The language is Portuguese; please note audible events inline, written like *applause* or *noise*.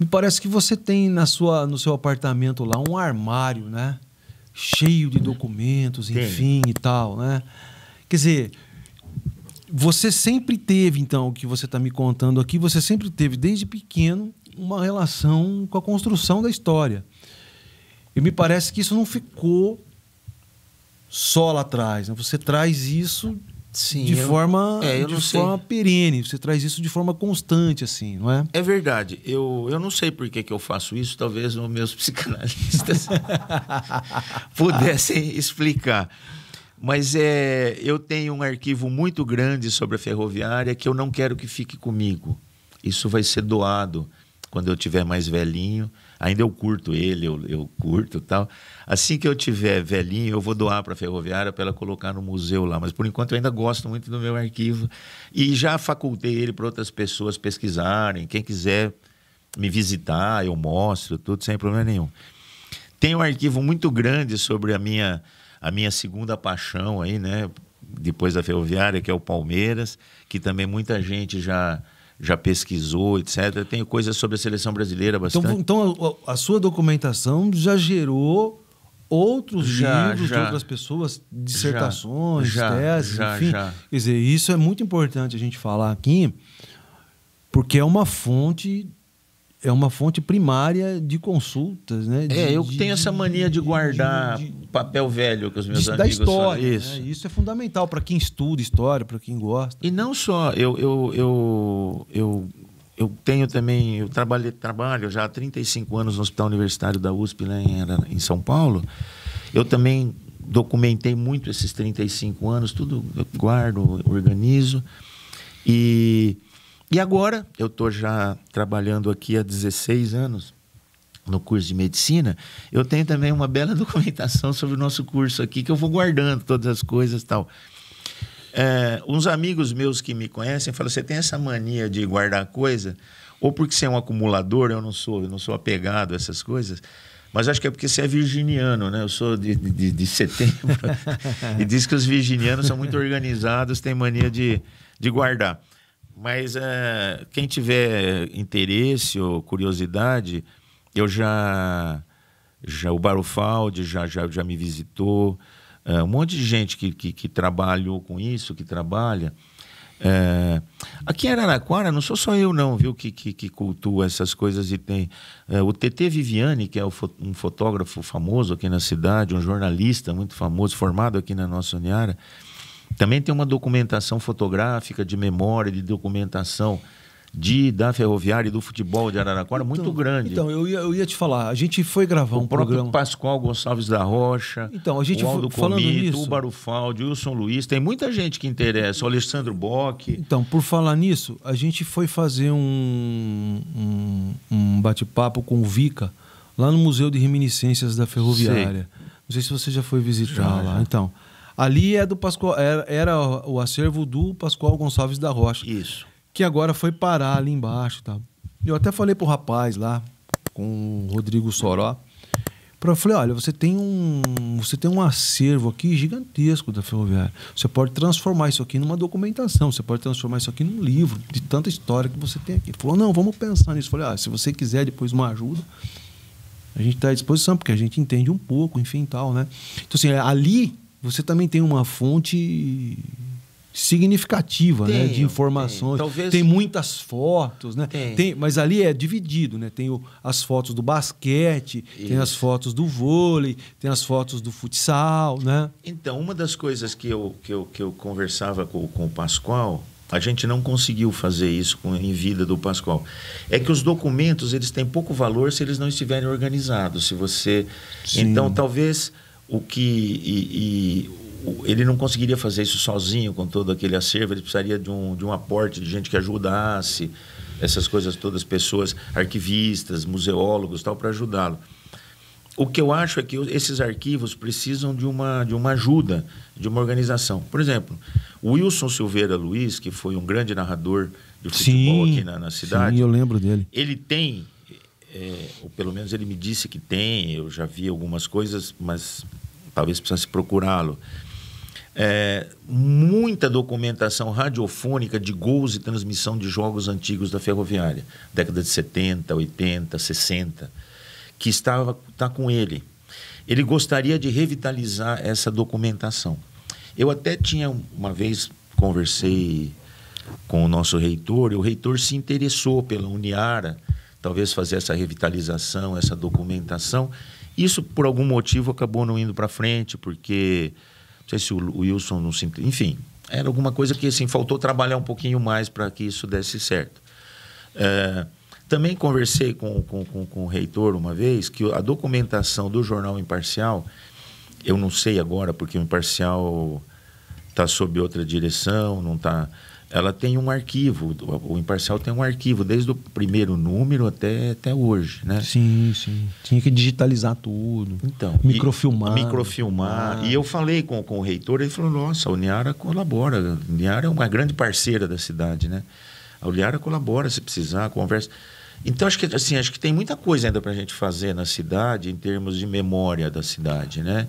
Me parece que você tem na sua, no seu apartamento lá um armário, né? Cheio de documentos, Tem. enfim e tal, né? Quer dizer, você sempre teve, então, o que você está me contando aqui, você sempre teve, desde pequeno, uma relação com a construção da história. E me parece que isso não ficou só lá atrás. Né? Você traz isso Sim, de eu- forma é, de não sei. forma perene. Você traz isso de forma constante, assim, não é? É verdade. Eu, eu não sei por que, que eu faço isso. Talvez os meus *laughs* psicanalistas *laughs* pudessem explicar. Mas é, eu tenho um arquivo muito grande sobre a ferroviária que eu não quero que fique comigo. Isso vai ser doado quando eu tiver mais velhinho. Ainda eu curto ele, eu, eu curto tal. Assim que eu tiver velhinho, eu vou doar para a ferroviária para ela colocar no museu lá. Mas por enquanto eu ainda gosto muito do meu arquivo e já facultei ele para outras pessoas pesquisarem. Quem quiser me visitar, eu mostro tudo sem problema nenhum. Tem um arquivo muito grande sobre a minha, a minha segunda paixão aí, né? Depois da ferroviária, que é o Palmeiras, que também muita gente já, já pesquisou, etc. Tenho coisas sobre a seleção brasileira bastante. Então, então a, a sua documentação já gerou outros Já, livros de já. outras pessoas, dissertações, Já, teses, enfim. Quer dizer, isso é muito importante a gente falar aqui, porque é uma fonte é uma fonte primária de consultas, né? De- É, eu de- tenho essa mania de guardar de- papel velho que os meus de- amigos da história. falam. né? Isso. Isso é fundamental para quem estuda história, para quem gosta. E não só, eu, eu, eu, eu, eu tenho também, eu trabalho, trabalho já há 35 anos no Hospital Universitário da USP, lá em, em São Paulo. Eu também documentei muito esses 35 anos, tudo eu guardo, organizo. E, e agora, eu estou já trabalhando aqui há 16 anos no curso de medicina, eu tenho também uma bela *laughs* documentação sobre o nosso curso aqui, que eu vou guardando todas as coisas e tal. É, uns amigos meus que me conhecem falam: você tem essa mania de guardar coisa, ou porque você é um acumulador, eu não sou, eu não sou apegado a essas coisas. Mas acho que é porque você é virginiano, né? Eu sou de, de, de setembro. *laughs* e diz que os virginianos são muito organizados, têm mania de, de guardar. Mas é, quem tiver interesse ou curiosidade, eu já. já o Barufaldi já, já, já me visitou. É, um monte de gente que, que, que trabalhou com isso, que trabalha. É, aqui em Araraquara, não sou só eu não, viu, que, que, que cultua essas coisas e tem. o TT Viviani, que é um fotógrafo famoso aqui na cidade, um jornalista muito famoso, formado aqui na nossa Uniara, também tem uma documentação fotográfica de memória, de documentação de, da ferroviária e do futebol de Araraquara muito Então- grande. Então, eu ia, eu ia te falar, a gente foi gravar o um próprio programa. Pascoal Gonçalves da Rocha, Então, a gente o Aldo fo- falando Comito, nisso- o Barufaldi, o Wilson Luiz, tem muita gente que interessa, o Alessandro Bock. Então, por falar nisso, a gente foi fazer um, um, um bate-papo com o Vica lá no Museu de Reminiscências da Ferroviária. Não sei se você já foi visitar Já, lá. já. Então, ali é do Pascoal, era, era o acervo do Pascoal Gonçalves da Rocha, Isso. que agora foi parar ali embaixo, tal. Eu até falei pro rapaz lá, com o Rodrigo Soró, eu falei, olha, você tem um, você tem um acervo aqui gigantesco da ferroviária. Você pode transformar isso aqui numa documentação, você pode transformar isso aqui num livro de tanta história que você tem aqui. Ele falou, não, vamos pensar nisso. Eu falei, ah, se você quiser depois uma ajuda, a gente está à disposição, porque a gente entende um pouco, enfim, tal, né? Então, assim, ali você também tem uma fonte significativa, né, de informações. tenho. Talvez- Tem muitas fotos, né? Tem. Tem, mas ali é dividido, né? Tem o- as fotos do basquete, tem as Isso. fotos do vôlei, tem as fotos do futsal, né? Então, uma das coisas que eu, que eu, que eu conversava com, com o Pascoal, a gente não conseguiu fazer isso com, em vida do Pascoal, é que os documentos eles têm pouco valor se eles não estiverem organizados. Se você, Sim. então talvez o que e- e ele não conseguiria fazer isso sozinho com todo aquele acervo. Ele precisaria de um, de um aporte de gente que ajudasse essas coisas todas, pessoas, arquivistas, museólogos, tal, para ajudá-lo. O que eu acho é que esses arquivos precisam de uma, de uma ajuda, de uma organização. Por exemplo, o Wilson Silveira Luiz, que foi um grande narrador de futebol aqui na, na cidade, Sim, eu lembro dele. ele tem, é, ou pelo menos ele me disse que tem, eu já vi algumas coisas, mas talvez precisasse procurá-lo. é, muita documentação radiofônica de gols e transmissão de jogos antigos da Ferroviária, década de 70, 80, 60, que estava tá com ele. Ele gostaria de revitalizar essa documentação. Eu até tinha uma vez conversei com o nosso reitor, e o reitor se interessou pela Uniara, talvez fazer essa revitalização, essa documentação. Isso, por algum motivo, acabou não indo para frente, porque não sei se o Wilson não se. Enfim, era alguma coisa que assim, faltou trabalhar um pouquinho mais para que isso desse certo. É, também conversei com, com, com, com, o reitor uma vez que a documentação do jornal Imparcial, eu não sei agora, porque o Imparcial está sob outra direção, não está ela tem um arquivo, o Imparcial tem um arquivo, desde o primeiro número até, até hoje, né? Sim, sim. Tinha que digitalizar tudo. Então. Microfilmar. E, microfilmar. Ah. E eu falei com, com o reitor, ele falou, nossa, a Uniara colabora. A Uniara é uma grande parceira da cidade, né? A Uniara colabora se precisar, conversa. Então, acho que, assim, acho que tem muita coisa ainda para a gente fazer na cidade em termos de memória da cidade, né?